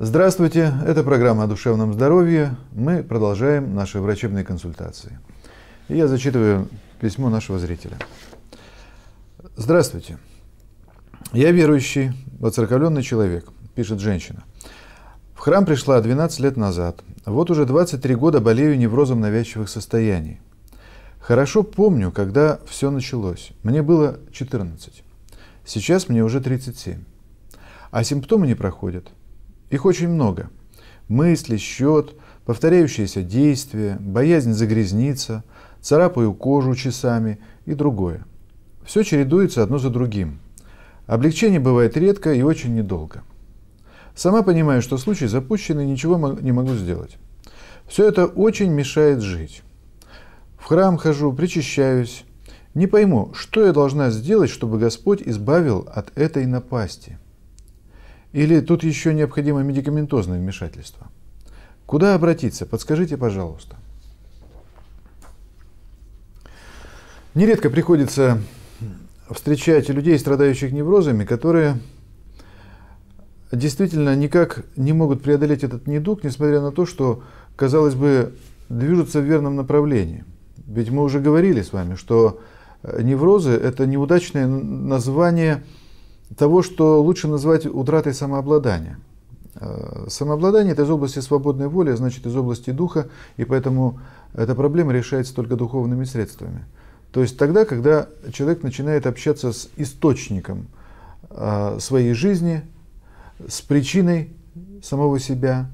Здравствуйте, это программа о душевном здоровье. Мы продолжаем наши врачебные консультации. И я зачитываю письмо нашего зрителя. Здравствуйте. Я верующий, воцерковленный человек, пишет женщина. В храм пришла 12 лет назад. Вот уже 23 года болею неврозом навязчивых состояний. Хорошо помню, когда все началось. Мне было 14. Сейчас мне уже 37. А симптомы не проходят. Их очень много. Мысли, счет, повторяющиеся действия, боязнь загрязниться, царапаю кожу часами и другое. Все чередуется одно за другим. Облегчение бывает редко и очень недолго. Сама понимаю, что случай запущенный, ничего не могу сделать. Все это очень мешает жить. В храм хожу, причащаюсь. Не пойму, что я должна сделать, чтобы Господь избавил от этой напасти – или тут еще необходимо медикаментозное вмешательство? Куда обратиться? Подскажите, пожалуйста. Нередко приходится встречать людей, страдающих неврозами, которые действительно никак не могут преодолеть этот недуг, несмотря на то, что, казалось бы, движутся в верном направлении. Ведь мы уже говорили с вами, что неврозы – это неудачное название – того, что лучше назвать утратой самообладания. Э, самообладание – это из области свободной воли, значит из области духа, и поэтому эта проблема решается только духовными средствами. То есть тогда, когда человек начинает общаться с источником э, своей жизни, с причиной самого себя,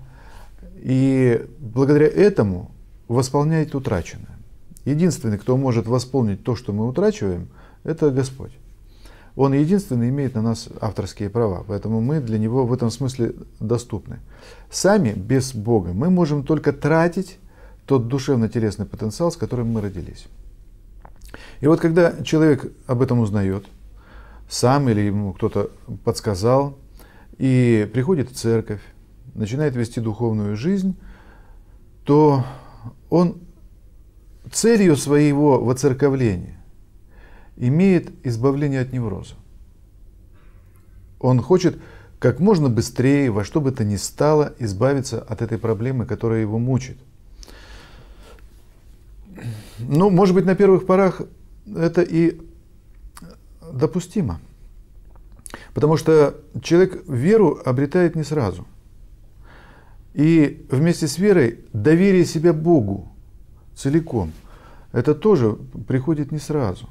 и благодаря этому восполняет утраченное. Единственный, кто может восполнить то, что мы утрачиваем, это Господь. Он единственный имеет на нас авторские права, поэтому мы для него в этом смысле доступны. Сами, без Бога, мы можем только тратить тот душевно-телесный потенциал, с которым мы родились. И вот когда человек об этом узнает, сам или ему кто-то подсказал, и приходит в церковь, начинает вести духовную жизнь, то он целью своего воцерковления имеет избавление от невроза. Он хочет как можно быстрее, во что бы то ни стало, избавиться от этой проблемы, которая его мучит. Ну, может быть, на первых порах это и допустимо. Потому что человек веру обретает не сразу. И вместе с верой доверие себя Богу целиком, это тоже приходит не сразу.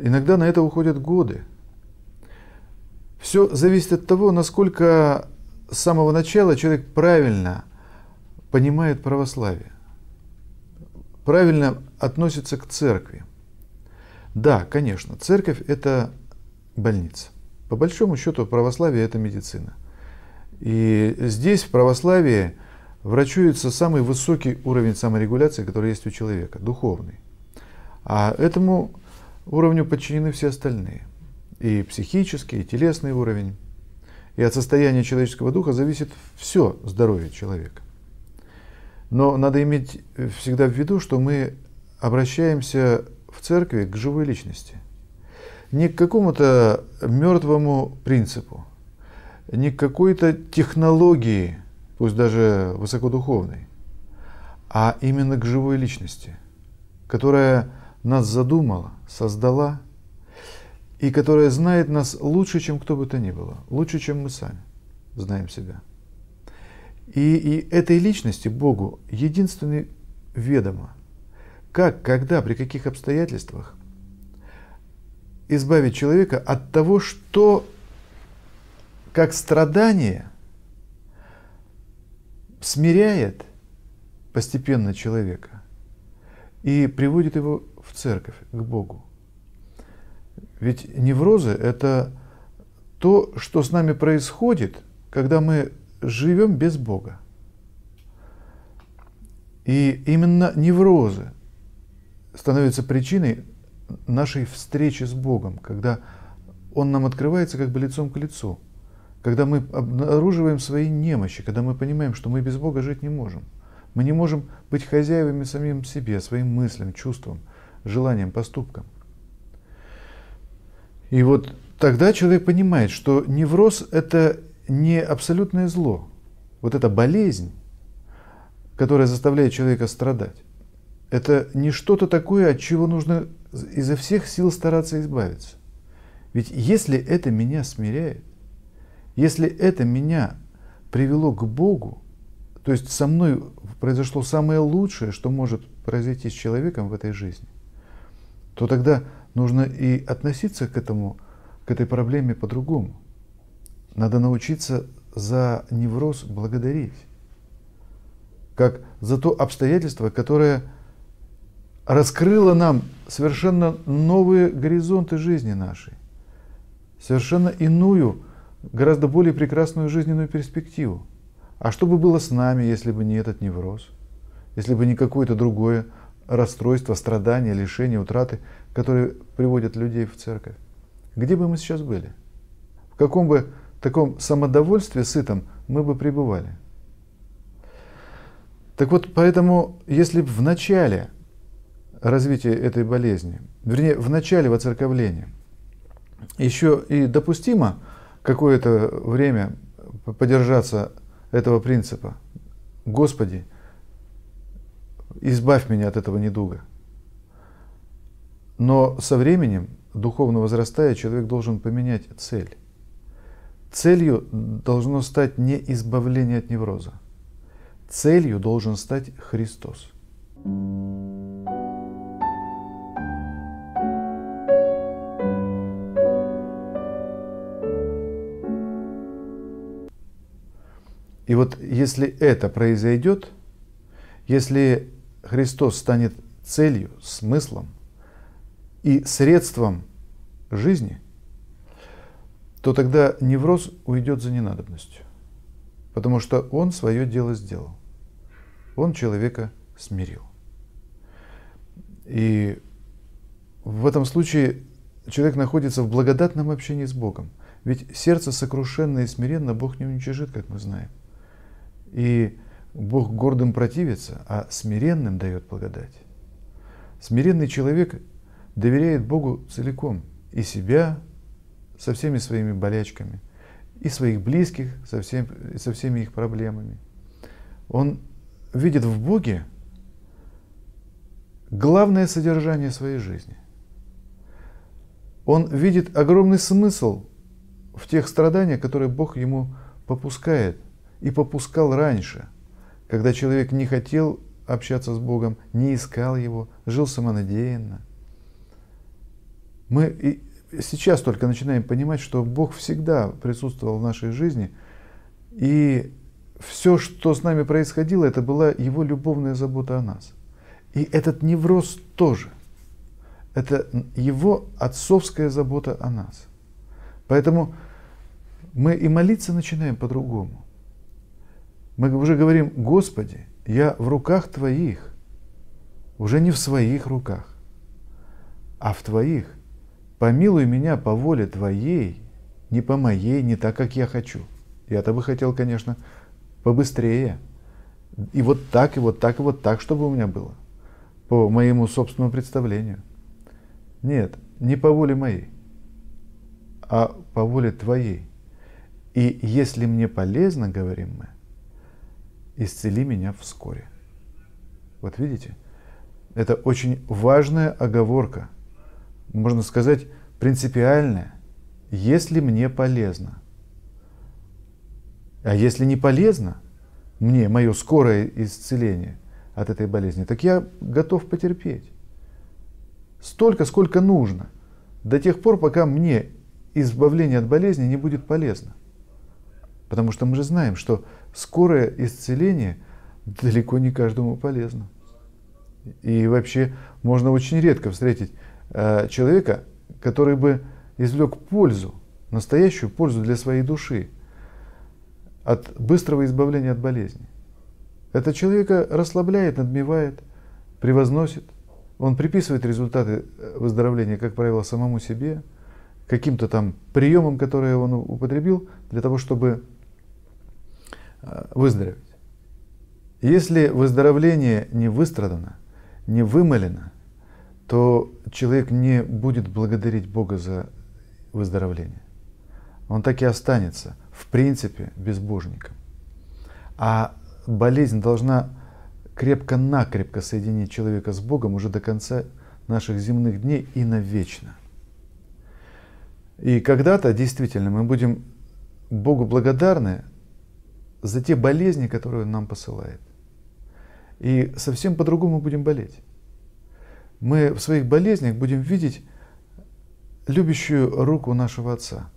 Иногда на это уходят годы. Все зависит от того, насколько с самого начала человек правильно понимает православие, правильно относится к церкви. Да, конечно, церковь – это больница. По большому счету православие – это медицина. И здесь в православии врачуется самый высокий уровень саморегуляции, который есть у человека, духовный. А этому уровню подчинены все остальные. И психический, и телесный уровень. И от состояния человеческого духа зависит все здоровье человека. Но надо иметь всегда в виду, что мы обращаемся в церкви к живой личности. Не к какому-то мертвому принципу, не к какой-то технологии, пусть даже высокодуховной, а именно к живой личности, которая нас задумала, создала, и которая знает нас лучше, чем кто бы то ни было, лучше, чем мы сами знаем себя. И, и этой личности Богу единственный ведомо, как, когда, при каких обстоятельствах избавить человека от того, что как страдание смиряет постепенно человека и приводит его в церковь, к Богу. Ведь неврозы – это то, что с нами происходит, когда мы живем без Бога. И именно неврозы становятся причиной нашей встречи с Богом, когда Он нам открывается как бы лицом к лицу, когда мы обнаруживаем свои немощи, когда мы понимаем, что мы без Бога жить не можем. Мы не можем быть хозяевами самим себе, своим мыслям, чувствам – желаниям, поступкам. И вот тогда человек понимает, что невроз – это не абсолютное зло. Вот эта болезнь, которая заставляет человека страдать, это не что-то такое, от чего нужно изо всех сил стараться избавиться. Ведь если это меня смиряет, если это меня привело к Богу, то есть со мной произошло самое лучшее, что может произойти с человеком в этой жизни, то тогда нужно и относиться к этому, к этой проблеме по-другому. Надо научиться за невроз благодарить, как за то обстоятельство, которое раскрыло нам совершенно новые горизонты жизни нашей, совершенно иную, гораздо более прекрасную жизненную перспективу. А что бы было с нами, если бы не этот невроз, если бы не какое-то другое расстройство, страдание, лишение, утраты, которые приводят людей в церковь? Где бы мы сейчас были? В каком бы таком самодовольстве сытом мы бы пребывали? Так вот, поэтому, если в начале развития этой болезни, вернее, в начале воцерковления, еще и допустимо какое-то время подержаться этого принципа. Господи, избавь меня от этого недуга. Но со временем, духовно возрастая, человек должен поменять цель. Целью должно стать не избавление от невроза. Целью должен стать Христос. И вот если это произойдет, если Христос станет целью, смыслом и средством жизни, то тогда невроз уйдет за ненадобностью. Потому что он свое дело сделал. Он человека смирил. И в этом случае человек находится в благодатном общении с Богом. Ведь сердце сокрушенное и смиренно Бог не уничижит, как мы знаем. И Бог гордым противится, а смиренным дает благодать. Смиренный человек доверяет Богу целиком и себя со всеми своими болячками, и своих близких со, всем, со всеми их проблемами. Он видит в Боге главное содержание своей жизни. Он видит огромный смысл в тех страданиях, которые Бог ему попускает – и попускал раньше, когда человек не хотел общаться с Богом, не искал Его, жил самонадеянно. Мы и сейчас только начинаем понимать, что Бог всегда присутствовал в нашей жизни, и все, что с нами происходило, это была Его любовная забота о нас. И этот невроз тоже. Это Его отцовская забота о нас. Поэтому мы и молиться начинаем по-другому. Мы уже говорим, Господи, я в руках Твоих, уже не в своих руках, а в Твоих. Помилуй меня по воле Твоей, не по моей, не так, как я хочу. Я-то бы хотел, конечно, побыстрее. И вот так, и вот так, и вот так, чтобы у меня было. По моему собственному представлению. Нет, не по воле моей, а по воле Твоей. И если мне полезно, говорим мы, исцели меня вскоре. Вот видите, это очень важная оговорка, можно сказать, принципиальная, если мне полезно. А если не полезно мне мое скорое исцеление от этой болезни, так я готов потерпеть. Столько, сколько нужно, до тех пор, пока мне избавление от болезни не будет полезно. Потому что мы же знаем, что скорое исцеление далеко не каждому полезно. И вообще можно очень редко встретить э, человека, который бы извлек пользу, настоящую пользу для своей души от быстрого избавления от болезни. Это человека расслабляет, надмевает, превозносит. Он приписывает результаты э, выздоровления, как правило, самому себе, каким-то там приемам, которые он употребил для того, чтобы выздороветь. Если выздоровление не выстрадано, не вымолено, то человек не будет благодарить Бога за выздоровление. Он так и останется в принципе безбожником. А болезнь должна крепко-накрепко соединить человека с Богом уже до конца наших земных дней и навечно. И когда-то действительно мы будем Богу благодарны за те болезни, которые Он нам посылает. И совсем по-другому будем болеть. Мы в своих болезнях будем видеть любящую руку нашего Отца.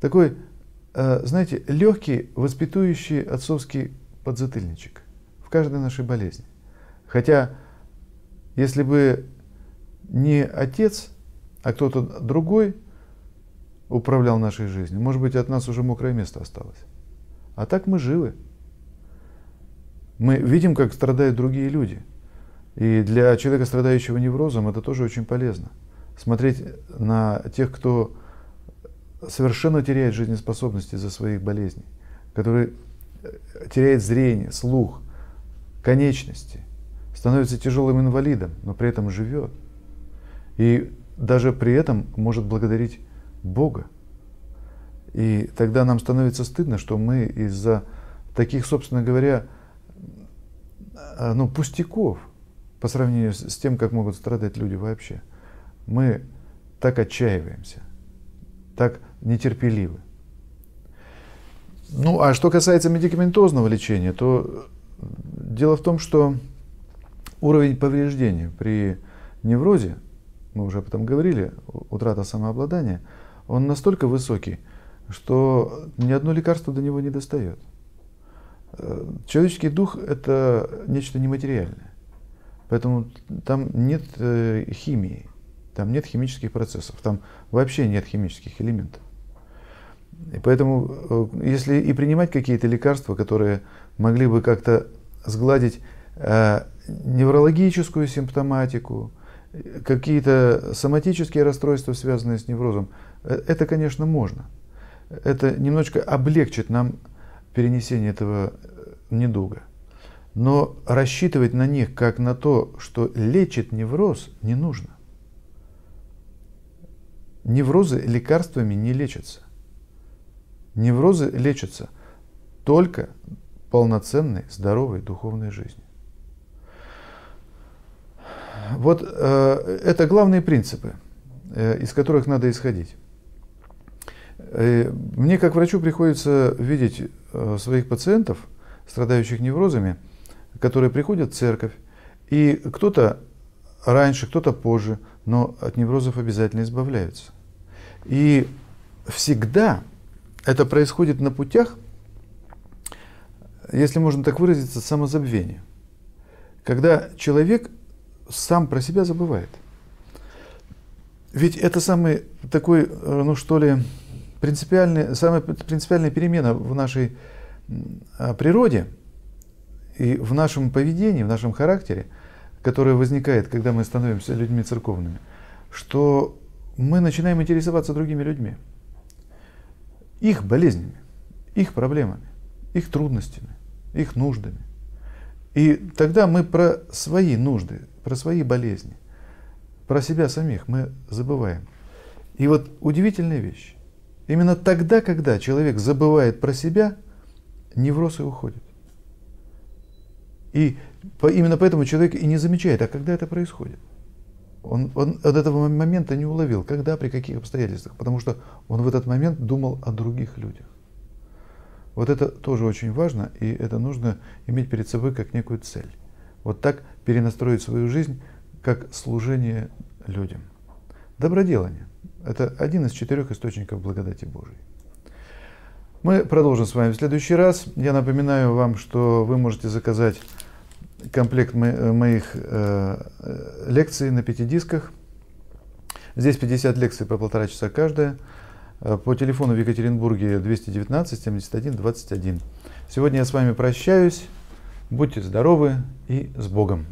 Такой, э, знаете, легкий, воспитующий отцовский подзатыльничек в каждой нашей болезни. Хотя, если бы не Отец, а кто-то другой управлял нашей жизнью, может быть, от нас уже мокрое место осталось. А так мы живы. Мы видим, как страдают другие люди. И для человека, страдающего неврозом, это тоже очень полезно. Смотреть на тех, кто совершенно теряет жизнеспособность из-за своих болезней, который э, теряет зрение, слух, конечности, становится тяжелым инвалидом, но при этом живет. И даже при этом может благодарить Бога. И тогда нам становится стыдно, что мы из-за таких, собственно говоря, а, ну, пустяков по сравнению с тем, как могут страдать люди вообще, мы так отчаиваемся, так нетерпеливы. Ну, а что касается медикаментозного лечения, то дело в том, что уровень повреждения при неврозе, мы уже об этом говорили, утрата самообладания, он настолько высокий, что ни одно лекарство до него не достает. Э, человеческий дух – это нечто нематериальное. Поэтому там нет э, химии, там нет химических процессов, там вообще нет химических элементов. И поэтому, э, если и принимать какие-то лекарства, которые могли бы как-то сгладить неврологическую симптоматику, какие-то соматические расстройства, связанные с неврозом, это, конечно, можно. Это немножечко облегчит нам перенесения этого э, недуга. Но рассчитывать на них как на то, что лечит невроз, не нужно. Неврозы лекарствами не лечатся. Неврозы лечатся только полноценной, здоровой духовной жизнью. Вот э, это главные принципы, э, из которых надо исходить. Э, мне как врачу приходится видеть э, своих пациентов, страдающих неврозами, которые приходят в церковь, и кто-то раньше, кто-то позже, но от неврозов обязательно избавляются. И всегда это происходит на путях, если можно так выразиться, самозабвения. Когда человек сам про себя забывает. Ведь это самый такой, э, ну что ли, принципиальная, самая принципиальная перемена в нашей а, природе и в нашем поведении, в нашем характере, которая возникает, когда мы становимся людьми церковными, что мы начинаем интересоваться другими людьми, их болезнями, их проблемами, их трудностями, их нуждами. И тогда мы про свои нужды, про свои болезни, про себя самих мы забываем. И вот удивительная вещь. Именно тогда, когда человек забывает про себя, невроз и уходит. И именно поэтому человек и не замечает, а когда это происходит. Он, он от этого момента не уловил, когда, при каких обстоятельствах, потому что он в этот момент думал о других людях. Вот это тоже очень важно, и это нужно иметь перед собой как некую цель. Вот так перенастроить свою жизнь как служение людям. Доброделание. Это один из четырех источников благодати Божией. Мы продолжим с вами в следующий раз. Я напоминаю вам, что вы можете заказать комплект моих э, лекций на пяти дисках. Здесь 50 лекций по полтора часа каждая. Э, по телефону в Екатеринбурге 219 71 21. Сегодня я с вами прощаюсь. Будьте здоровы и с Богом.